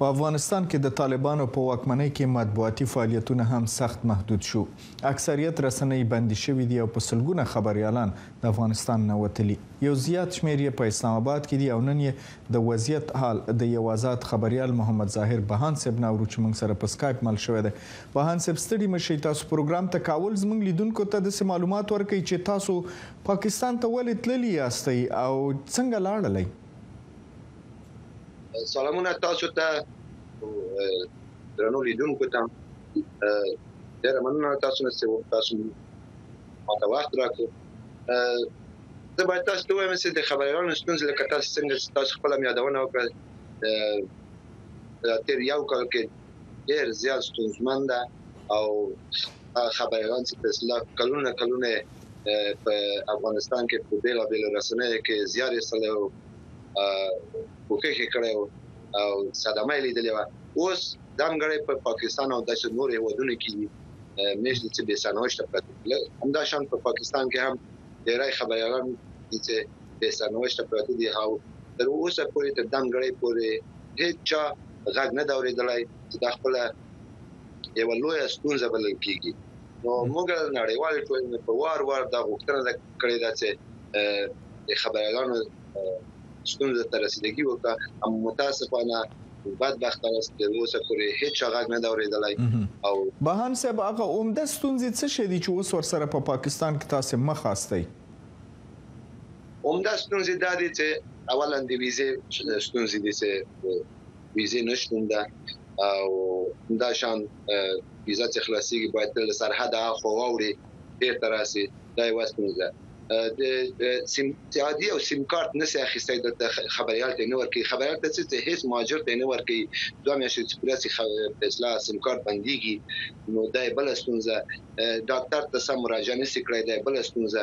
په افغانستان کې د طالبانو په واکمنۍ کې مطبوعاتي فعالیتونه هم سخت محدود شو. اکثریت رسنۍ بندي شوي دي او په سلګونه خبریالان د افغانستان نه وتلي. یو زیات شمېر یې په اسلام اباد کې دي او نن یې د وضعیت حال د یو ازاد خبریال محمد ظاهر بهاند صیب نه اورو چې موږ سره په سکایپ مل شوی دی. بهاند صیب ستړي مه شئ، تاسو پروګرام ته کاول زموږ لیدونکو ته داسې معلومات ورکړئ چې تاسو پاکستان ته ولې تللي یاستئ او څنګه لاړلئ؟ سلامونه تاسو ته درنو لیدونکو ته ډېره مننه تاسو نه سیو تاسو ماته وخت راکړو زه باید تاسو ته وایم چې د خبریالانو ستونزې لکه تاسو څنګه تاسو خپل یادونه وکړه تیر یو کال کې ډیر زیات ستونزمن ده او خبر اژانس په اصطلاح کلونه کلونه په افغانستان کې په بیلا بیل رسنیو کې زیار ایستلی او کوښښ کړی او صدمه لیدلې و اوس دمګړې په پاکستان او داسې نور هیوادونو کې مېشت چې به سنوشت پراته همدا شان په پاکستان کې هم ډیری خبريالان چې به سنوشت پراته دي هاو تر اوسه پورې تر دمګړې پورې هیڅ غږ نه دا ورېدلای چې دا خپل یو لوی ستونزه بلل کیږي نو موږ نړیوال ټولنې په وار وار دا غوښتنه کړې ده چې د خبريالانو ستونزه تر رسیدګي وکړه او متاسفانه بدبختانه چې اوسه پورې هیڅ غږ نه دا ورېدلای او بهان صاحب هغه عمده ستونزې څه شې دي چې اوس ورسره په پاکستان کې تاسو مخ استئ عمده ستونزې دا دي چې اولا د ویزې ستونزې دي چې ویزې نشته ده او دا شان ویزه چې خلاصيږي باید تل سرحد اخو واوري ډیر تراسي دا یو ستونزه د سیم عادي او سیم کارت نه سي اخیستای د خبريال ته نه ورکي خبريال ته چې هیڅ ماجر ته نه ورکي دوه میاشتې چې پوره سي فیصله سیم کارت بنديږي نو دا بل ستونزه ډاکټر ته سم مراجعه نه سي کړای دا بل ستونزه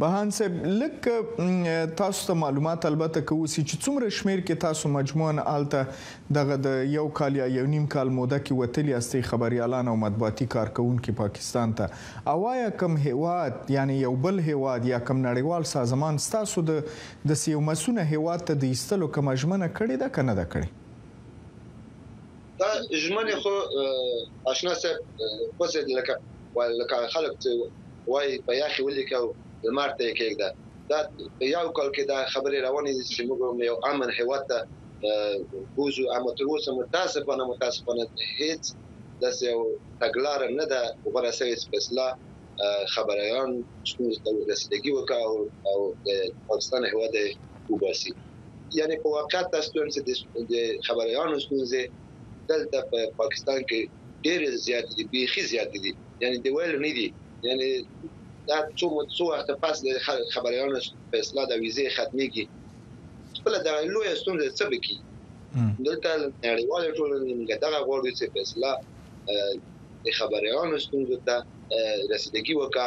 بهان صاحب لک تاسو ته معلومات البته کوسی چې څومره شمیر کې تاسو مجموعاً آلته دغه د یو کال یا یو نیم کال موده کې وتلی استي خبریالان او مطبوعاتي کارکونکي پاکستان ته او آیا کم هیواد یعنی یو بل هیواد یا کم نړیوال سازمان ستاسو د د سیو مسونه هیواد ته د ایستلو کومه ژمنه کړې ده که نه ده کړې دا ژمنې خو آشنا صاحب پسې لکه لکه خلک چې وایي په یاخې ولیکه او لمر ته یې کېږده دا په یو کال کې دا خبرې روانې دي چې موږ یو امن هیواد ته بوزو اما تر اوسه متاسفانه متاسفانه هیڅ داسې یو تګلاره نه ده غوره سوې چې په اصلاح خبریالان ستونزو ته رسیدګي وکړي او د پاکستان هیواد وباسي یعنی په واقعیت دا ستونزې د خبریانو ستونزې دلته په پاکستان کې ډېر زیات دي بیخي زیات دي یعنی د ویل نه دي یعنی دا څو څو وخت پس د خبریانو په اصلاح د ویزه ختميږي خپل دا لوی ستونزې څه بکی دلته نړیوال ټولنې موږ دغه غواړو چې په اصلاح د خبریانو ستونزو ته رسیدګي وکړه